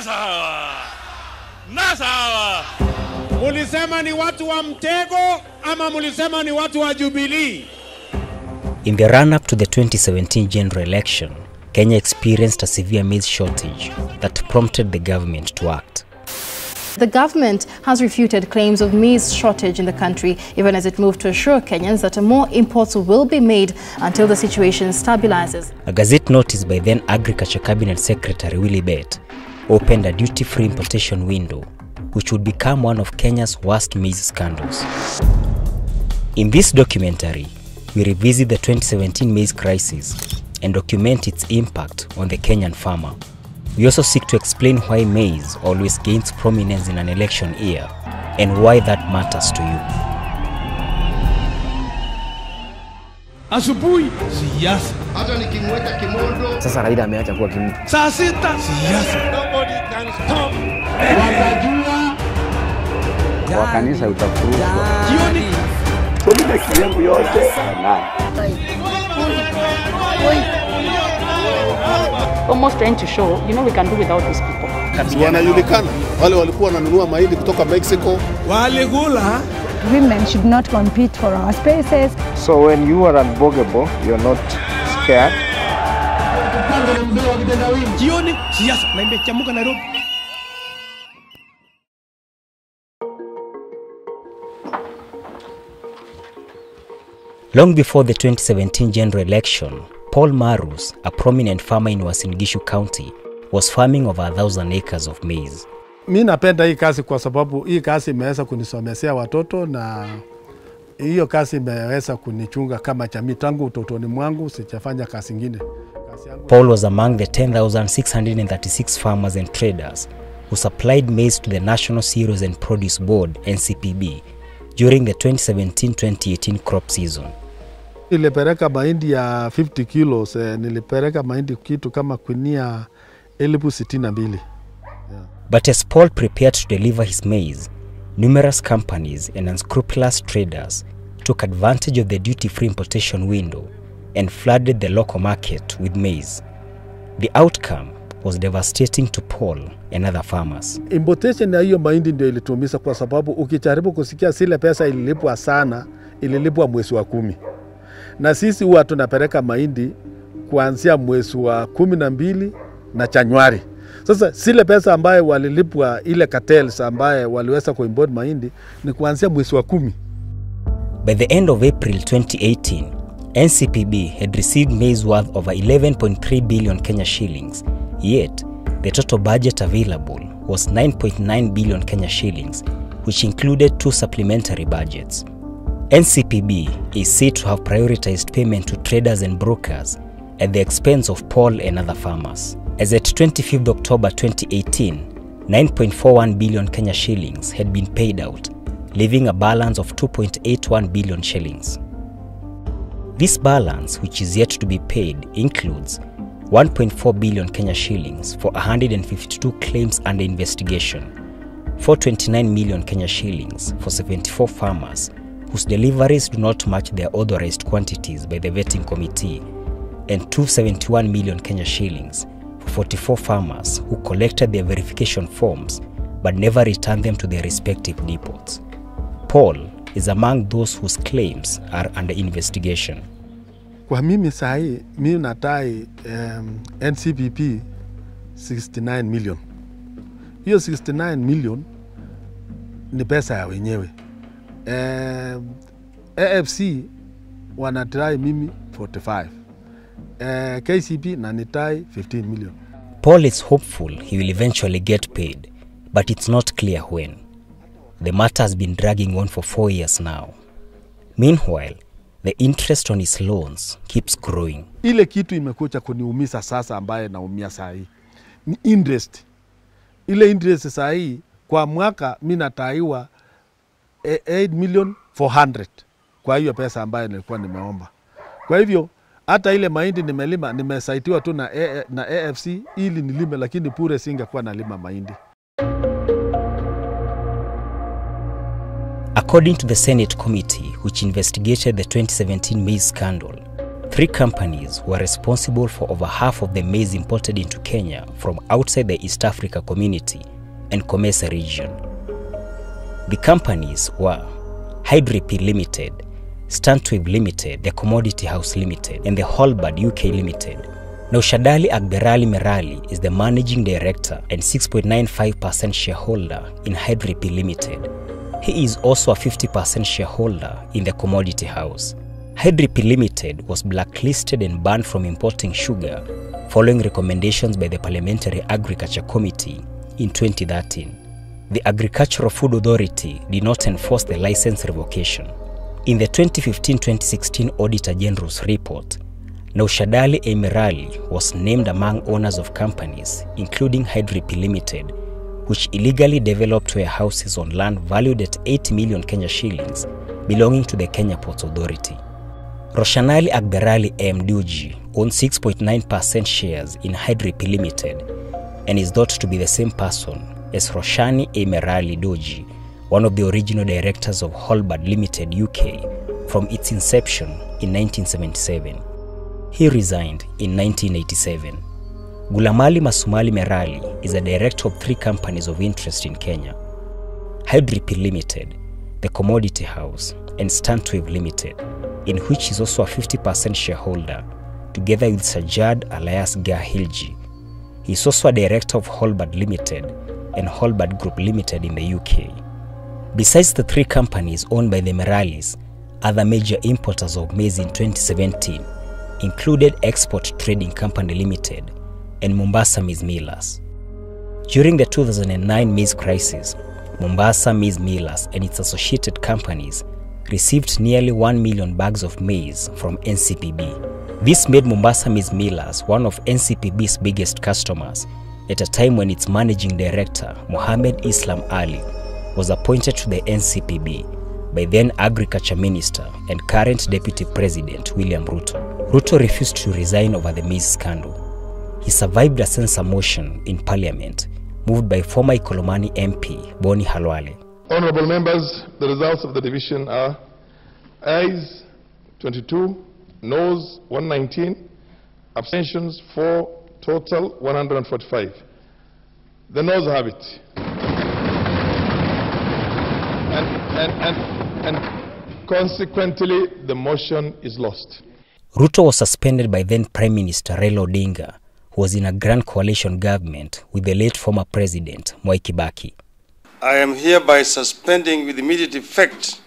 NASA hawa, NASA hawa. Mulisema ni watu wa mtego ama mulisema ni watu wa Jubilee? In the run up to the 2017 general election, Kenya experienced a severe maize shortage that prompted the government to act. The government has refuted claims of maize shortage in the country, even as it moved to assure Kenyans that more imports will be made until the situation stabilizes. A Gazette notice by then Agriculture Cabinet Secretary Willie Bett opened a duty-free importation window, which would become one of Kenya's worst maize scandals. In this documentary, we revisit the 2017 maize crisis and document its impact on the Kenyan farmer. We also seek to explain why maize always gains prominence in an election year and why that matters to you. Asubuhi siasa, hata nikimweka kimondo Sasa Raila ameacha kuwa kim... saa sita siasa, Watajua wa kanisa utafuruzwa. jioni almost trying to show, you know, we can do without these people. wanajulikana wale walikuwa wananunua mahindi kutoka Mexico. walikula Women should not compete for our spaces. So when you are unbogable, you're not scared. Jioni siasa, na imechamuka Nairobi. Long before the 2017 general election, Paul Marus, a prominent farmer in Uasin Gishu County, was farming over a thousand acres of maize. Mi napenda hii kazi kwa sababu hii kazi imeweza kunisomesea watoto na hiyo kazi imeweza kunichunga kama jamii. Tangu utotoni mwangu sijafanya kazi ingine. Paul was among the 10,636 farmers and traders who supplied maize to the National Cereals and Produce Board NCPB during the 2017-2018 crop season. nilipeleka mahindi ya 50 kilos eh, nilipeleka mahindi kitu kama kunia elfu sitini na mbili. But as Paul prepared to deliver his maize, numerous companies and unscrupulous traders took advantage of the duty-free importation window and flooded the local market with maize. The outcome was devastating to Paul and other farmers. Importation ya hiyo mahindi ndio ilitumisa, kwa sababu ukijaribu kusikia sile pesa ililipwa sana, ililipwa mwezi wa kumi, na sisi huwa tunapeleka mahindi kuanzia mwezi wa kumi na mbili na Januari. Sasa sile pesa ambaye walilipwa ile cartels ambaye waliweza kuimport mahindi ni kuanzia mwezi wa kumi. By the end of April 2018, NCPB had received maize worth over 11.3 billion Kenya shillings, yet the total budget available was 9.9 billion Kenya shillings, which included two supplementary budgets. NCPB is said to have prioritized payment to traders and brokers at the expense of Paul and other farmers. As at 25th October 2018, 9.41 billion Kenya shillings had been paid out, leaving a balance of 2.81 billion shillings. This balance, which is yet to be paid, includes 1.4 billion Kenya shillings for 152 claims under investigation, 429 million Kenya shillings for 74 farmers whose deliveries do not match their authorized quantities by the vetting committee, and 271 million Kenya shillings for 44 farmers who collected their verification forms but never returned them to their respective depots. Paul is among those whose claims are under investigation. Kwa mimi sahi mimi natai um, NCPP 69 million. Hiyo 69 million ni pesa ya wenyewe. Um, AFC wanatai mimi 45. Uh, KCP nanitai 15 million. Paul is hopeful he will eventually get paid, but it's not clear when. The matter has been dragging on for four years now. Meanwhile, the interest on his loans keeps growing. Ile kitu imekucha kuniumiza sasa, ambaye naumia saa hii ni interest. Ile interest saa hii kwa mwaka mi nataiwa eh, 8 million 400 kwa hiyo pesa ambayo nilikuwa nimeomba. Kwa hivyo hata ile mahindi nimelima nimesaitiwa tu na, na AFC ili nilime, lakini pure singekuwa nalima mahindi. According to the Senate committee which investigated the 2017 maize scandal, three companies were responsible for over half of the maize imported into Kenya from outside the East Africa community and Comesa region. The companies were Hydrip Limited, Stantwave Limited, the Commodity House Limited, and the Holbard UK Limited. Now Shadali Akberali Merali is the managing director and 6.95% shareholder in Hydrip Limited. He is also a 50% shareholder in the Commodity House. Hydrip Limited was blacklisted and banned from importing sugar following recommendations by the Parliamentary Agriculture Committee in 2013. The Agricultural Food Authority did not enforce the license revocation. In the 2015-2016 Auditor General's report, Naushadali Emirali was named among owners of companies, including Hydrip Limited, which illegally developed warehouses on land valued at 8 million Kenya shillings belonging to the Kenya Ports Authority. Roshanali Akberali Mduji owns 6.9% shares in Hydrip Limited and is thought to be the same person as Roshani Emerali Doji, one of the original directors of Holbard Limited UK from its inception in 1977. He resigned in 1987. Gulamali Masumali Merali is a director of three companies of interest in Kenya Hydrip Limited, the Commodity House, and Stantwave Limited, in which he's also a 50% shareholder, together with Sajad Alias Gahilji. He is also a director of Holbard Limited and Holbard Group Limited in the UK. Besides the three companies owned by the Meralis, other major importers of maize in 2017 included Export Trading Company Limited and Mombasa Maize Millers. During the 2009 maize crisis, Mombasa Maize Millers and its associated companies received nearly 1 million bags of maize from NCPB. This made Mombasa Maize Millers one of NCPB's biggest customers at a time when its managing director, mohammed Islam Ali, was appointed to the NCPB by then Agriculture Minister and current Deputy President William Ruto. Ruto refused to resign over the maize scandal. He survived a censure motion in Parliament moved by former Ikolomani MP Boni Halwale. Honorable members, the results of the division are ayes 22, noes 119, abstentions 4, total 145. The noes have it. And, and, and, and consequently, the motion is lost. Ruto was suspended by then Prime Minister Raila Odinga, was in a grand coalition government with the late former president Mwai Kibaki. I am hereby suspending with immediate effect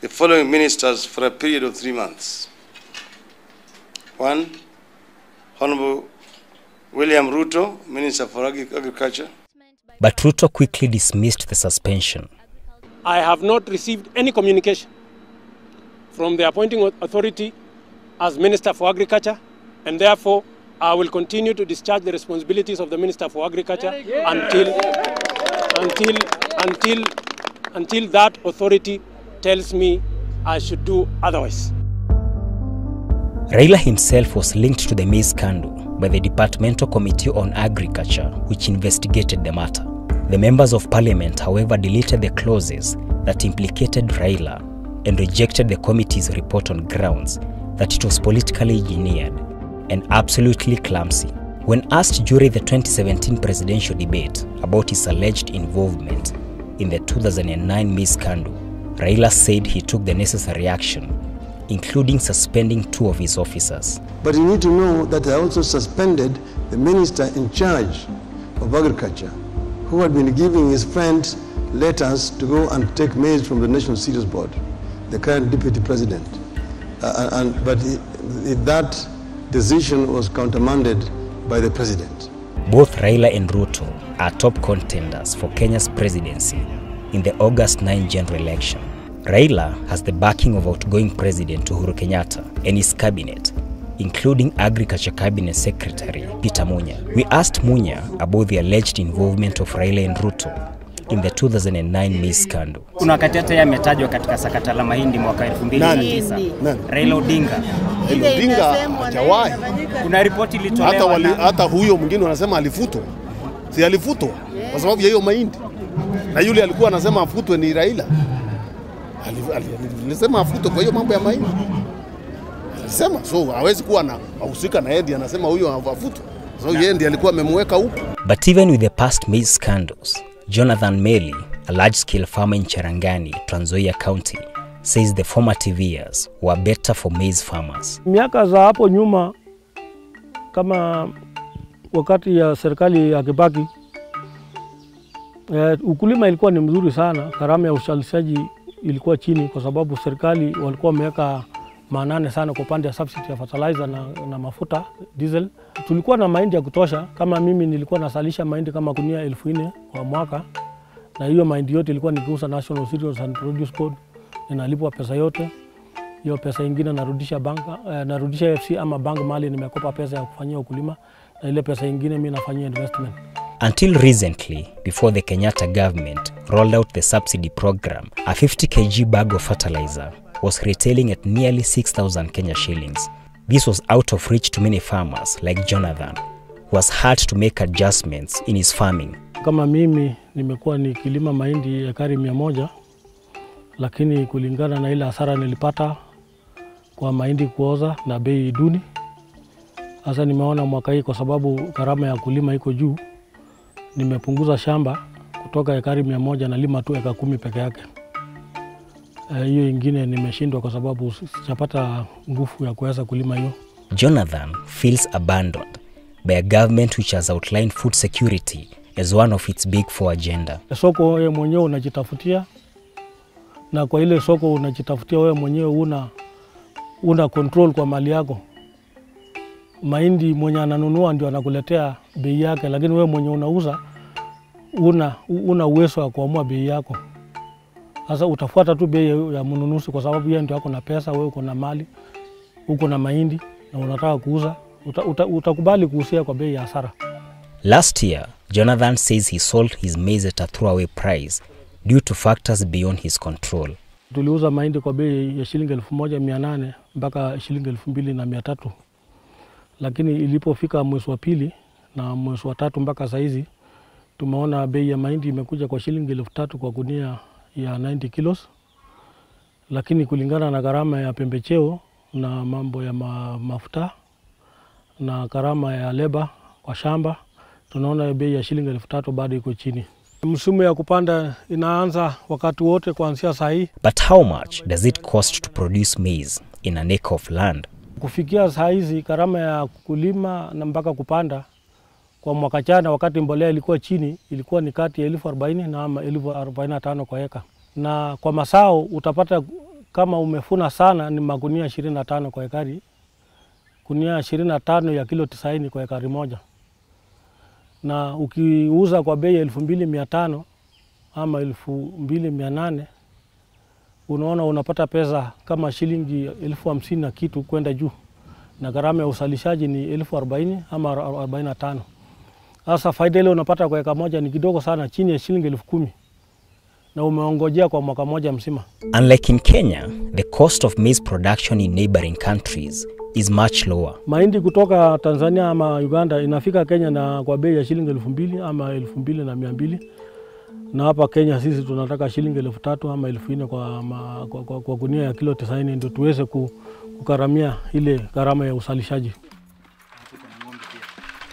the following ministers for a period of three months. One, Honorable William Ruto, Minister for Agri- Agriculture. But Ruto quickly dismissed the suspension. I have not received any communication from the appointing authority as Minister for Agriculture, and therefore I will continue to discharge the responsibilities of the Minister for Agriculture until, until, until, until that authority tells me I should do otherwise. Raila himself was linked to the maize scandal by the Departmental Committee on Agriculture, which investigated the matter. The members of parliament, however, deleted the clauses that implicated Raila and rejected the committee's report on grounds that it was politically engineered and absolutely clumsy. When asked during the 2017 presidential debate about his alleged involvement in the 2009 maize scandal, Raila said he took the necessary action, including suspending two of his officers. But you need to know that I also suspended the minister in charge of agriculture, who had been giving his friends letters to go and take maize from the National Cereals Board, the current deputy president. Uh, and, but he, that decision was countermanded by the president. Both Raila and Ruto are top contenders for Kenya's presidency in the August 9 general election. Raila has the backing of outgoing President Uhuru Kenyatta and his cabinet, including Agriculture Cabinet Secretary Peter Munya. We asked Munya about the alleged involvement of Raila and Ruto in the 2009 maize scandal. Kuna wakati hata yeye ametajwa katika sakata la mahindi mwaka 2009. Raila Odinga. Raila Odinga hajawahi. Kuna ripoti ilitolewa hata, wali, na- hata huyo mwingine wanasema alifutwa, si alifutwa kwa sababu ya hiyo mahindi, na yule alikuwa anasema afutwe ni Raila. Ali- ali- Alisema afutwe kwa hiyo mambo ya mahindi. alisema, so hawezi kuwa na wahusika na yeye anasema huyo afutwe, so yeye ndiye alikuwa amemweka huko. But even with the past maize scandals, Jonathan Meli, a large-scale farmer in Cherangani, Trans Nzoia County, says the formative years were better for maize farmers. Miaka za hapo nyuma kama wakati ya serikali ya Kibaki eh, ukulima ilikuwa ni mzuri sana. Gharama ya uzalishaji ilikuwa chini, kwa sababu serikali walikuwa wameweka maanane sana kwa upande ya subsidy ya fertilizer na, na mafuta diesel. Tulikuwa na mahindi ya kutosha. Kama mimi nilikuwa nasalisha mahindi kama gunia elfu nne kwa mwaka, na hiyo mahindi yote ilikuwa nikiuza National Cereals and Produce Board, inalipwa pesa yote hiyo pesa ingine narudisha bank, eh, narudisha FC ama bank mali nimekopa pesa ya kufanyia ukulima, na ile pesa ingine mimi nafanyia investment. Until recently, before the Kenyatta government rolled out the subsidy program, a 50 kg bag of fertilizer was retailing at nearly 6,000 Kenya shillings. This was out of reach to many farmers like Jonathan, who was hard to make adjustments in his farming. Kama mimi nimekuwa nikilima mahindi ekari mia moja, lakini kulingana na ile hasara nilipata kwa mahindi kuoza na bei duni, sasa nimeona mwaka hii kwa sababu gharama ya kulima iko juu, nimepunguza shamba kutoka ekari mia moja nalima tu eka kumi peke yake. Eh, hiyo ingine nimeshindwa kwa sababu sijapata nguvu ya kuweza kulima hiyo. Jonathan feels abandoned by a government which has outlined food security as one of its big four agenda. Soko wewe mwenyewe unajitafutia, na kwa ile soko unajitafutia wewe mwenyewe, una una control kwa mali yako. Mahindi mwenye ananunua ndio anakuletea bei yake, lakini wewe mwenye unauza una una uwezo wa kuamua bei yako. Sasa utafuata tu bei ya mnunuzi, kwa sababu yeye ndio ako na pesa, wewe uko na mali, uko na mahindi na unataka kuuza, uta, uta, utakubali kuusia kwa bei ya hasara. Last year, Jonathan says he sold his maize at a throwaway price due to factors beyond his control. Tuliuza mahindi kwa bei ya shilingi elfu moja mia nane mpaka shilingi elfu mbili na mia tatu lakini ilipofika mwezi wa pili na mwezi wa tatu mpaka saizi tumeona bei ya mahindi imekuja kwa shilingi elfu tatu kwa gunia ya 90 kilos, lakini kulingana na gharama ya pembecheo na mambo ya ma, mafuta na gharama ya leba kwa shamba tunaona bei ya shilingi elfu tatu bado iko chini. Msimu ya kupanda inaanza wakati wote kuanzia saa hii. But how much does it cost to produce maize in an acre of land? Kufikia saa hizi gharama ya kulima na mpaka kupanda kwa mwaka jana, wakati mbolea ilikuwa chini, ilikuwa ni kati ya elfu arobaini na ama elfu arobaini na tano kwa eka, na kwa masao utapata kama umefuna sana ni magunia ishirini na tano kwa ekari, gunia ishirini na tano ya kilo tisaini kwa ekari moja. Na ukiuza kwa bei ya elfu mbili mia tano ama elfu mbili mia nane unaona unapata pesa kama shilingi elfu hamsini na kitu kwenda juu, na gharama ya usalishaji ni elfu arobaini ama arobaini na tano. Sasa faida ile unapata kwa eka moja ni kidogo sana, chini ya shilingi elfu kumi na umeongojea kwa mwaka moja mzima. Unlike in Kenya, the cost of maize production in neighboring countries is much lower. Mahindi kutoka Tanzania ama Uganda inafika Kenya na kwa bei ya shilingi elfu mbili ama elfu mbili na mia mbili na hapa Kenya sisi tunataka shilingi elfu tatu ama elfu nne kwa, ma, kwa, kwa, kwa gunia ya kilo tisaini ndio tuweze kukaramia ile gharama ya uzalishaji.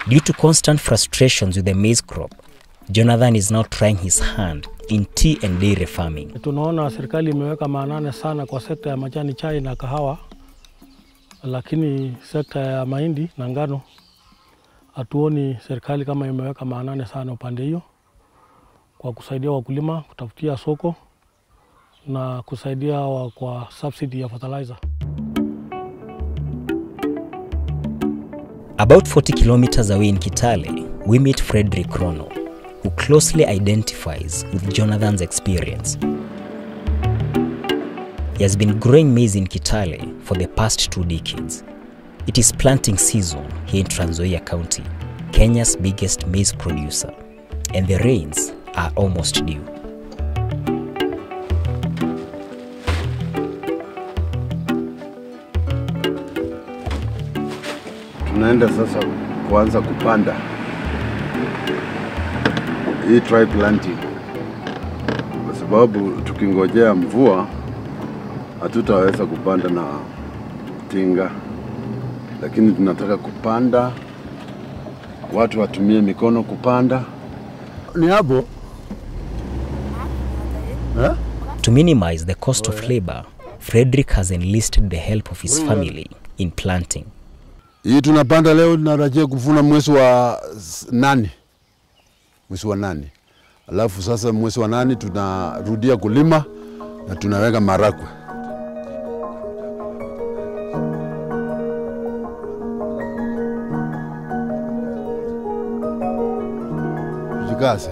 Due to constant frustrations with the maize crop, Jonathan is now trying his hand in tea and dairy farming. Tunaona serikali imeweka maanane sana kwa sekta ya majani chai na kahawa, lakini sekta ya mahindi na ngano hatuoni serikali kama imeweka maanane sana upande hiyo, kwa kusaidia wakulima kutafutia soko na kusaidia wa kwa subsidy ya fertilizer. About 40 kilometers away in Kitale, we meet Frederick Rono, who closely identifies with Jonathan's experience. He has been growing maize in Kitale for the past two decades. It is planting season here in Trans Nzoia County, Kenya's biggest maize producer, and the rains are almost due. Tunaenda sasa kuanza kupanda hii try planting, kwa sababu tukingojea mvua hatutaweza kupanda na tinga. lakini tunataka kupanda, watu watumie mikono kupanda. Ni hapo eh? To minimize the cost of labor, Frederick has enlisted the help of his family in planting. Hii tunapanda leo, tunatarajia kuvuna mwezi wa nane, mwezi wa nane. Alafu sasa mwezi wa nane tunarudia kulima na tunaweka marakwe. Jikaze,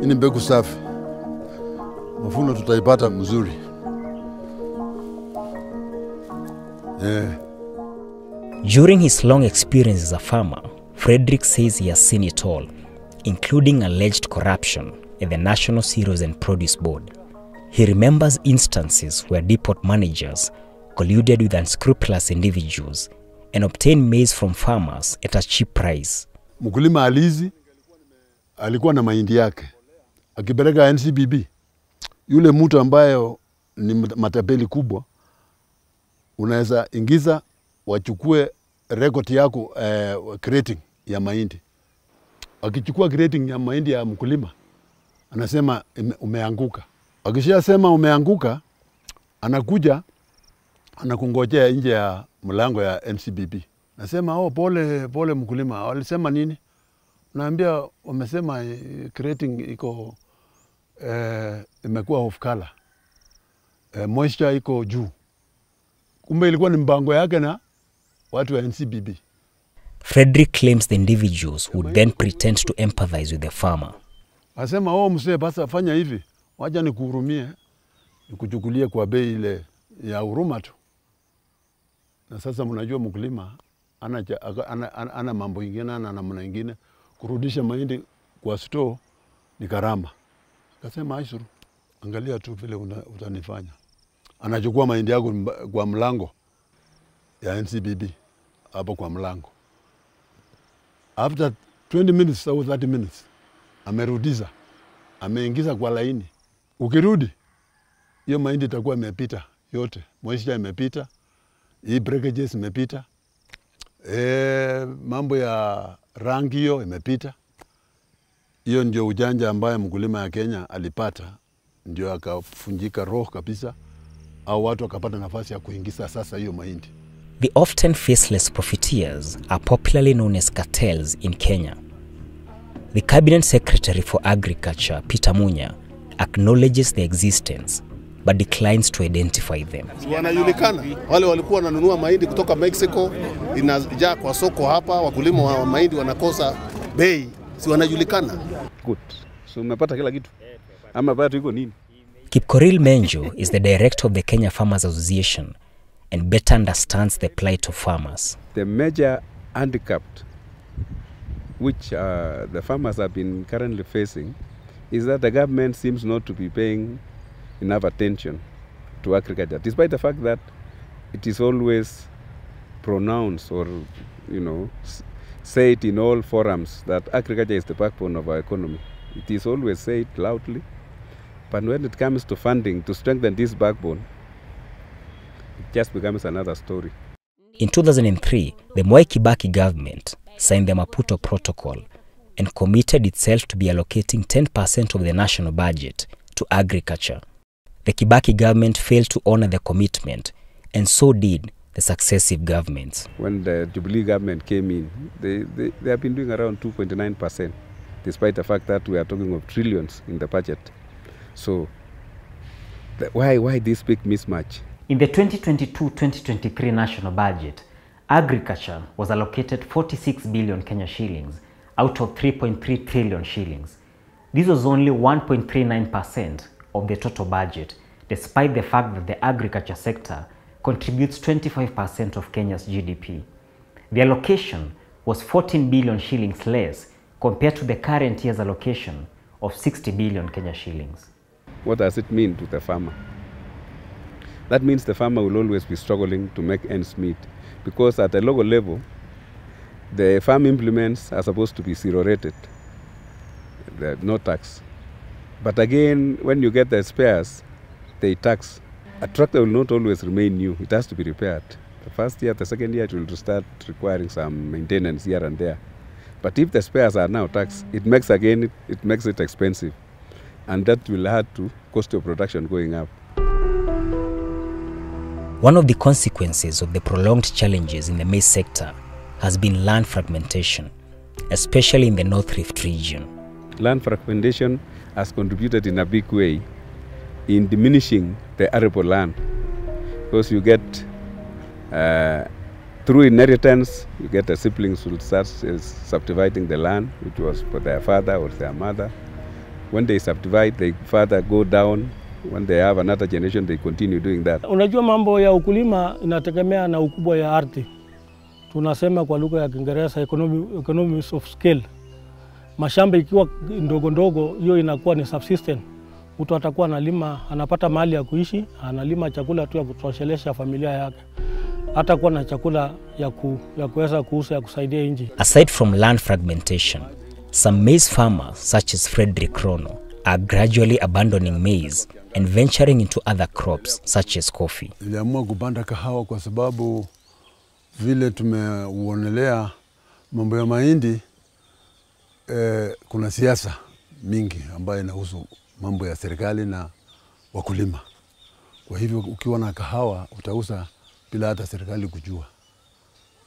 hii ni mbegu safi, mavuno tutaipata mzuri eh. During his long experience as a farmer, Frederick says he has seen it all, including alleged corruption at the National Cereals and Produce Board. He remembers instances where depot managers colluded with unscrupulous individuals and obtained maize from farmers at a cheap price. mkulima alizi alikuwa na mahindi yake akipeleka NCBB, yule mtu ambayo ni matapeli kubwa, unaweza ingiza wachukue record yako eh, creating ya mahindi. Wakichukua grading ya mahindi ya mkulima, anasema umeanguka. Wakishasema umeanguka, anakuja anakungojea nje ya mlango ya NCBB. Nasema oh, pole pole mkulima. Walisema nini? Naambia wamesema creating iko eh, imekuwa off color. Eh, moisture iko juu. Kumbe ilikuwa ni mpango yake na watu wa NCBB. Frederick claims the individuals would then pretend to empathize with the farmer. Asema oh, mzee, basi fanya hivi, wacha nikuhurumie, nikuchukulie kwa bei ile ya huruma tu. Na sasa mnajua mkulima ana, ana, ana, ana mambo ingine, ana namna ingine, kurudisha mahindi kwa store ni gharama. Akasema Aishuru, angalia tu vile utanifanya. Anachukua mahindi yako kwa mlango ya NCBB hapo kwa mlango. After 20 minutes au 30 minutes amerudiza ameingiza kwa laini. Ukirudi hiyo mahindi itakuwa imepita yote, moisture imepita, hii breakages imepita, e, mambo ya rangi hiyo imepita. Hiyo ndio ujanja ambaye mkulima ya Kenya alipata, ndio akafunjika roho kabisa, au watu wakapata nafasi ya kuingiza sasa hiyo mahindi. The often faceless profiteers are popularly known as cartels in Kenya. The Cabinet Secretary for Agriculture, Peter Munya, acknowledges their existence but declines to identify them. Wanajulikana wale walikuwa wananunua mahindi kutoka Mexico, inajaa kwa soko hapa, wakulima wa mahindi wanakosa bei, si wanajulikana. Good. So umepata kila kitu ama bado iko nini? Kipkoril Menjo is the director of the Kenya Farmers Association and better understands the plight of farmers. The major handicap which uh, the farmers have been currently facing is that the government seems not to be paying enough attention to agriculture, despite the fact that it is always pronounced or, you know, said in all forums that agriculture is the backbone of our economy. It is always said loudly, but when it comes to funding to strengthen this backbone, just becomes another story. In 2003, the Mwai Kibaki government signed the Maputo Protocol and committed itself to be allocating 10% of the national budget to agriculture. The Kibaki government failed to honor the commitment, and so did the successive governments. when the Jubilee government came in, they, they, they have been doing around 2.9%, despite the fact that we are talking of trillions in the budget. So, the, why, why this big mismatch? In the 2022-2023 national budget, agriculture was allocated 46 billion Kenya shillings out of 3.3 trillion shillings. This was only 1.39% of the total budget, despite the fact that the agriculture sector contributes 25% of Kenya's GDP. The allocation was 14 billion shillings less compared to the current year's allocation of 60 billion Kenya shillings. What does it mean to the farmer? That means the farmer will always be struggling to make ends meet because at the local level, the farm implements are supposed to be zero rated, There- no tax. But again, when you get the spares, they tax. A tractor will not always remain new, it has to be repaired. The first year, the second year, it will start requiring some maintenance here and there. But if the spares are now taxed, it makes again, it, it makes it expensive. And that will add to cost of production going up. One of the consequences of the prolonged challenges in the maize sector has been land fragmentation, especially in the North Rift region. Land fragmentation has contributed in a big way in diminishing the arable land because you get uh, through inheritance you get the siblings will start uh, subdividing the land which was for their father or their mother when they subdivide the father go down when they have another generation they continue doing that Unajua, mambo ya ukulima inategemea na ukubwa ya ardhi. Tunasema kwa lugha ya Kiingereza economy, economies of scale. Mashamba ikiwa ndogo ndogo, hiyo inakuwa ni subsistence. Mtu atakuwa analima, anapata mali ya kuishi, analima chakula tu ya kutoshelesha familia yake, hata kuwa na chakula ya, ku, ya kuweza kuuza ya kusaidia nchi. Aside from land fragmentation, some maize farmers, such as Frederick Rono, are gradually abandoning maize and venturing into other crops such as coffee. Niliamua kupanda kahawa kwa sababu vile tumeuonelea mambo ya mahindi eh, kuna siasa mingi ambayo inahusu mambo ya serikali na wakulima. Kwa hivyo ukiwa na kahawa utauza bila hata serikali kujua.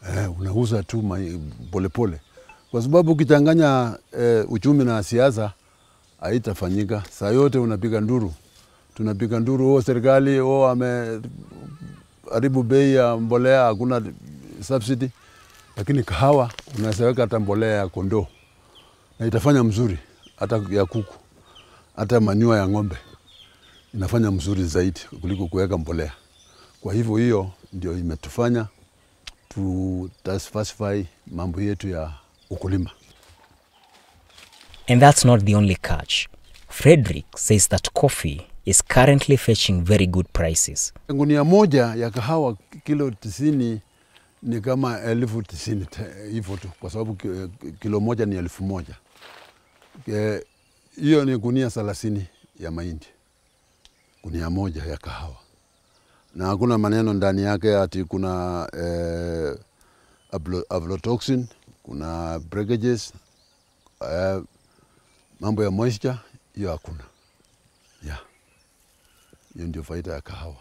Eh, unauza tu polepole polepole, kwa sababu ukichanganya eh, uchumi na siasa haitafanyika. Saa yote unapiga nduru, tunapiga nduru, oh, serikali ame ameharibu bei ya mbolea, hakuna subsidy. Lakini kahawa unaweza weka hata mbolea ya kondoo na itafanya mzuri, hata ya kuku, hata manyua ya ng'ombe inafanya mzuri zaidi kuliko kuweka mbolea. Kwa hivyo hiyo ndio imetufanya tu diversify mambo yetu ya ukulima. And that's not the only catch. Frederick says that coffee is currently fetching very good prices. Gunia moja ya kahawa kilo tisini ni kama elfu tisini hivyo tu, kwa sababu kilo moja ni elfu moja. Hiyo ni gunia thelathini ya mahindi, gunia moja ya kahawa, na hakuna maneno ndani yake ati kuna eh, kuna breakages, eh, mambo ya moisture, hiyo hakuna. Hiyo ndio faida ya kahawa.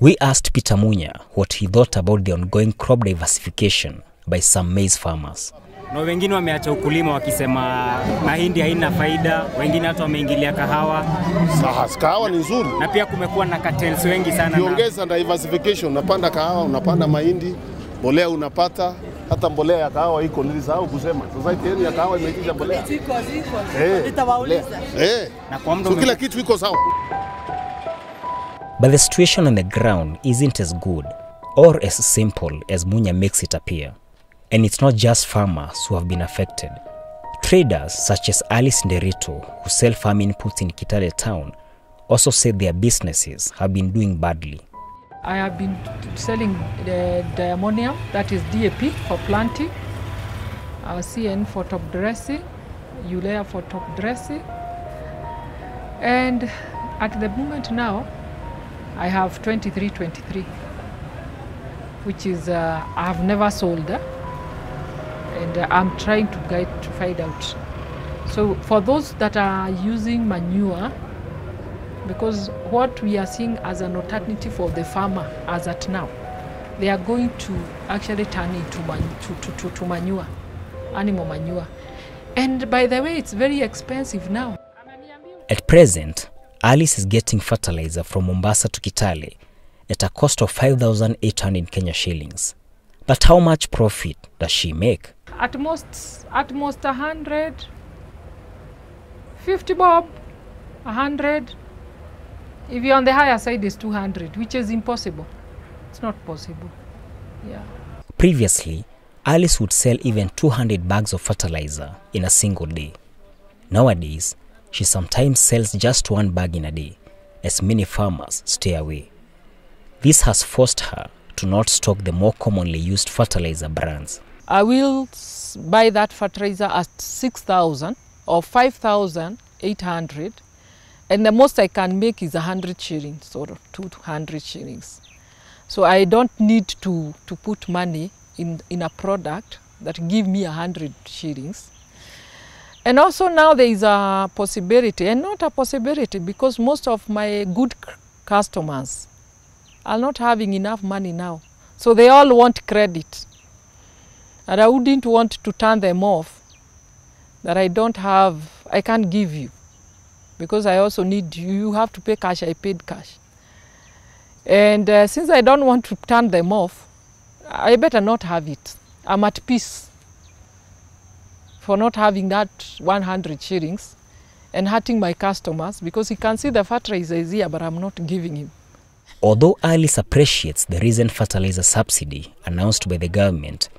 We asked Peter Munya what he thought about the ongoing crop diversification by some maize farmers. na wengine wameacha ukulima wakisema mahindi haina faida, wengine hata wameingilia kahawa. Sasa kahawa ni nzuri, na pia kumekuwa na cartels wengi sana na, diversification, unapanda kahawa, unapanda mahindi, mbolea unapata hata mbolea ya kahawa iko, nilisahau kusema society yenu ya kahawa imeitisha mbolea Eh, Nitawauliza. eh, na kwa muda so kila kitu iko sawa. But the situation on the ground isn't as good or as simple as Munya makes it appear. And it's not just farmers who have been affected. Traders such as Alice Nderito, who sell farm inputs in Kitale town, also said their businesses have been doing badly. I have been selling the diammonium, that is DAP for planting, uh, CN for top dressing, urea for top dressing. And at the moment now, I have 23 23, which is, uh, I have never sold. uh, and uh, I'm trying to get to find out. So for those that are using manure, because what we are seeing as an alternative for the farmer as at now, they are going to actually turn into man, to, to, to, to manure, animal manure. And by the way, it's very expensive now. At present, Alice is getting fertilizer from Mombasa to Kitale at a cost of 5,800 Kenya shillings. But how much profit does she make? At most, at most a hundred, fifty bob, a hundred. If you're on the higher side, it's two hundred, which is impossible. It's not possible. Yeah. Previously, Alice would sell even 200 bags of fertilizer in a single day. Nowadays, she sometimes sells just one bag in a day, as many farmers stay away. This has forced her to not stock the more commonly used fertilizer brands. I will buy that fertilizer at 6,000 or 5,800 and the most I can make is 100 shillings or 200 shillings. So I don't need to, to put money in, in a product that give me a hundred shillings. And also now there is a possibility, and not a possibility, because most of my good customers are not having enough money now. So they all want credit. And I wouldn't want to turn them off that I don't have, I can't give you. Because I also need, you you have to pay cash, I paid cash. And uh, since I don't want to turn them off, I better not have it. I'm at peace for not having that 100 shillings and hurting my customers because he can see the fertilizer is here, but I'm not giving him. Although Alice appreciates the recent fertilizer subsidy announced by the government,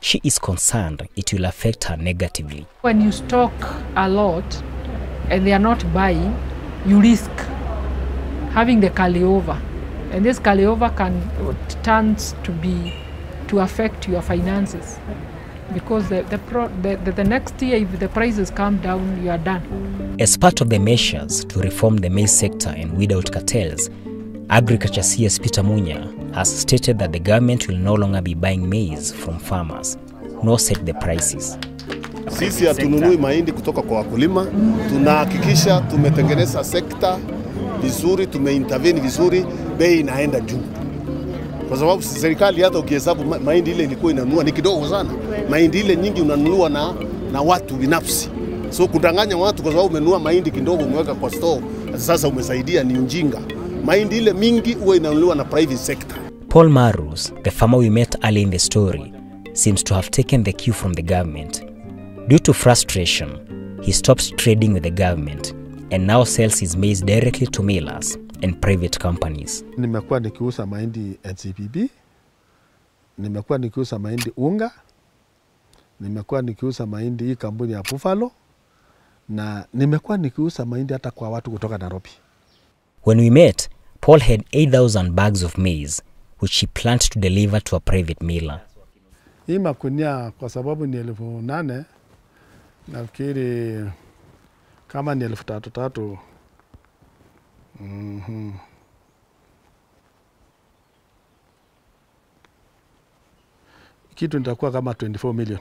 she is concerned it will affect her negatively. When you stock a lot and they are not buying, you risk having the carryover. And this carryover can turns to be to affect your finances because the, the, pro, the, the, the next year if the prices come down you are done. As part of the measures to reform the maize sector and weed out cartels, Agriculture CS Peter Munya has stated that the government will no longer be buying maize from farmers, nor set the prices. Sisi hatununui mahindi kutoka kwa wakulima, tunahakikisha tumetengeneza sekta vizuri, tumeintervene vizuri, bei inaenda juu, kwa sababu serikali hata ukihesabu ma- mahindi ile ilikuwa inanunua ni kidogo sana. Mahindi ile nyingi unanunua na, na watu binafsi, so kudanganya watu kwa sababu umenunua mahindi kidogo umeweka kwa store, sasa umesaidia, ni ujinga. Mahindi ile mingi huwa inanunuliwa na private sector. Paul Marus, the farmer we met early in the story, seems to have taken the cue from the government. Due to frustration, he stops trading with the government and now sells his maize directly to millers and private companies. Nimekuwa nikiuza mahindi NCPB, nimekuwa nikiuza mahindi unga, nimekuwa nikiuza mahindi hii kampuni ya Buffalo, na nimekuwa nikiuza mahindi hata kwa watu kutoka Nairobi. When we met, Paul had 8,000 bags of maize, which he planned to deliver to a private miller. Hii makunia kwa sababu ni elfu nane nafikiri kama ni elfu tatu tatu mm-hmm. kitu nitakuwa kama 24 million.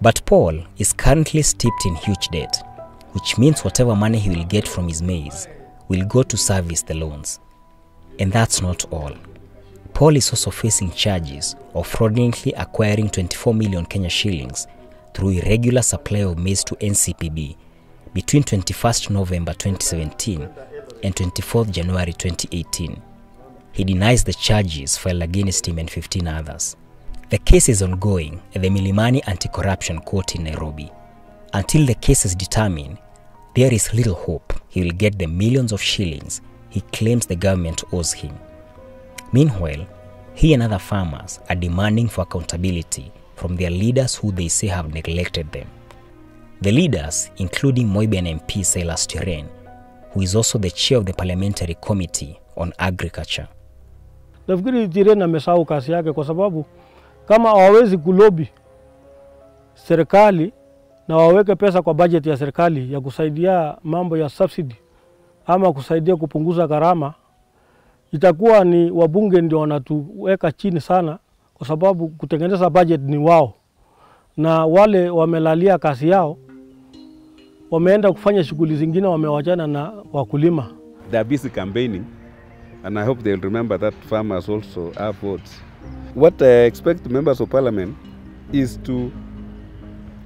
But Paul is currently steeped in huge debt, which means whatever money he will get from his maize will go to service the loans. And that's not all. Paul is also facing charges of fraudulently acquiring 24 million Kenya shillings through irregular supply of maize to NCPB between 21st November 2017 and 24th January 2018. He denies the charges filed against him and 15 others. The case is ongoing at the Milimani Anti-Corruption Court in Nairobi. Until the case is determined, there is little hope he will get the millions of shillings he claims the government owes him. Meanwhile, he and other farmers are demanding for accountability from their leaders who they say have neglected them. The leaders, including Moibian MP Silas Tiren, who is also the chair of the Parliamentary Committee on Agriculture. Nafikiri Tiren amesahau kazi yake kwa sababu kama hawawezi kulobi serikali na waweke pesa kwa bajeti ya serikali ya kusaidia mambo ya subsidy ama kusaidia kupunguza gharama, itakuwa ni wabunge ndio wanatuweka chini sana, kwa sababu kutengeneza budget ni wao, na wale wamelalia kazi yao, wameenda kufanya shughuli zingine, wamewachana na wakulima. They are busy campaigning, and I hope they'll remember that farmers also have votes. What I expect members of parliament is to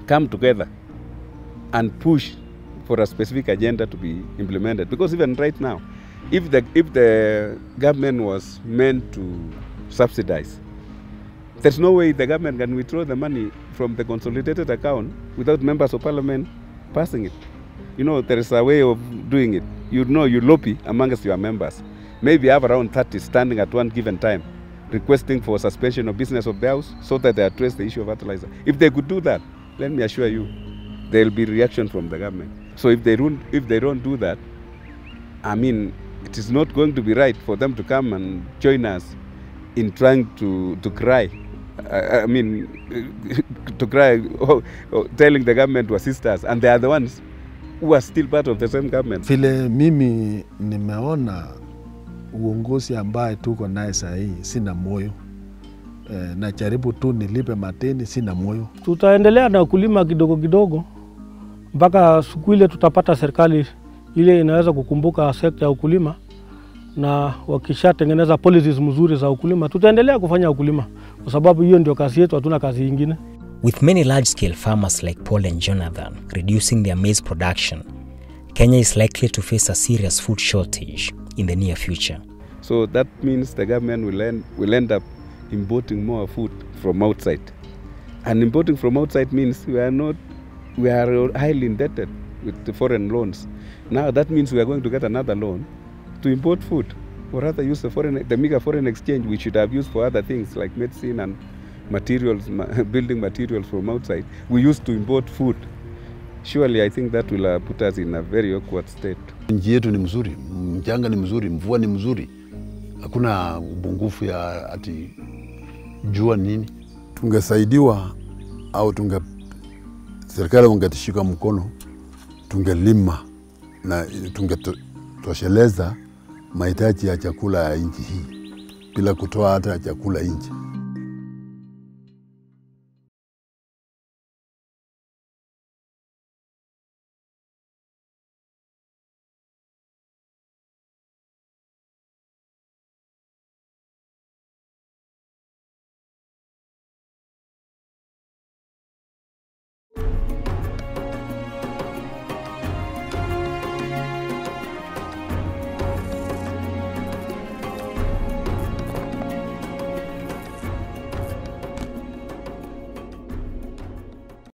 come together and push for a specific agenda to be implemented. Because even right now, if the, if the government was meant to subsidize, there's no way the government can withdraw the money from the consolidated account without members of parliament passing it. You know, there is a way of doing it. You know, you lobby amongst your members. Maybe have around 30 standing at one given time, requesting for suspension of business of the house so that they address the issue of fertilizer. If they could do that, let me assure you, there will be reaction from the government. So if they don't, if they don't do that, I mean, it is not going to be right for them to come and join us in trying to, to cry. I, mean, to cry, oh, oh, telling the government to assist us, and they are the ones who are still part of the same government. Vile mimi nimeona uongozi ambaye tuko naye saa hii sina moyo e, najaribu tu nilipe mateni, sina moyo. Tutaendelea na ukulima kidogo kidogo mpaka siku ile tutapata serikali ile inaweza kukumbuka sekta ya ukulima, na wakishatengeneza policies mzuri za ukulima, tutaendelea kufanya ukulima kwa sababu hiyo ndio kazi yetu, hatuna kazi ingine. With many large scale farmers like Paul and Jonathan reducing their maize production, Kenya is likely to face a serious food shortage in the near future. So that means the government will end, will end up importing more food from outside. And importing from outside means we are not, we are highly indebted with the foreign loans. Now that means we are going to get another loan to import food, or rather use the foreign, the mega foreign exchange we should have used for other things like medicine and materials, building materials from outside. We used to import food. Surely I think that will uh, put us in a very awkward state. Nchi yetu ni mzuri, mchanga ni mzuri, mvua ni mzuri, hakuna upungufu ya ati jua nini. Tungesaidiwa au tunge serikali ungetushika mkono, tungelima na tungetosheleza mahitaji ya chakula ya nchi hii bila kutoa hata chakula nje.